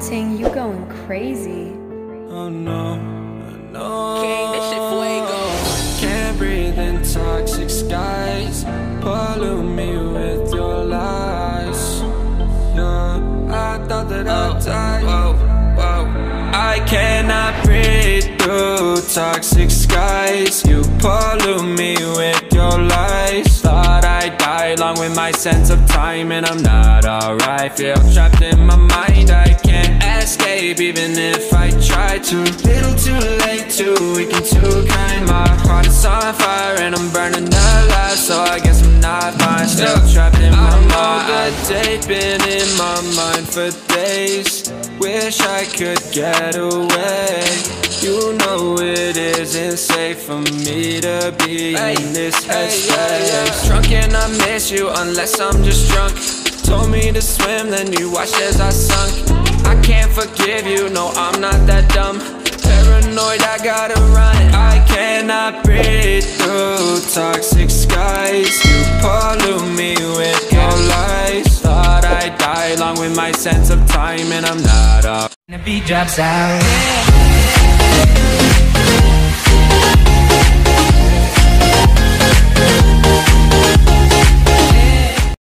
Ting, you going crazy. Oh no, no. King, this shit fuego. Can't breathe in toxic skies. Pollute me with your lies. Yeah, I thought that I'd oh, die. Whoa, whoa. I cannot breathe through toxic skies. You pollute me with your lies. Thought I'd die along with my sense of time, and I'm not alright. Feel trapped in my mind. I can't escape even if I try to. Little too late, too weak and too kind. My heart is on fire and I'm burning alive, so I guess I'm not fine. Still trapped in my mind. All the day been in my mind for days. Wish I could get away. You know it isn't safe for me to be in this headspace. Drunk and I miss you unless I'm just drunk. Told me to swim, then you watched as I sunk. Forgive you, no, I'm not that dumb. Paranoid, I gotta run. I cannot breathe through toxic skies. You pollute me with your lies. Thought I'd die along with my sense of time, and I'm not up. The beat drops out.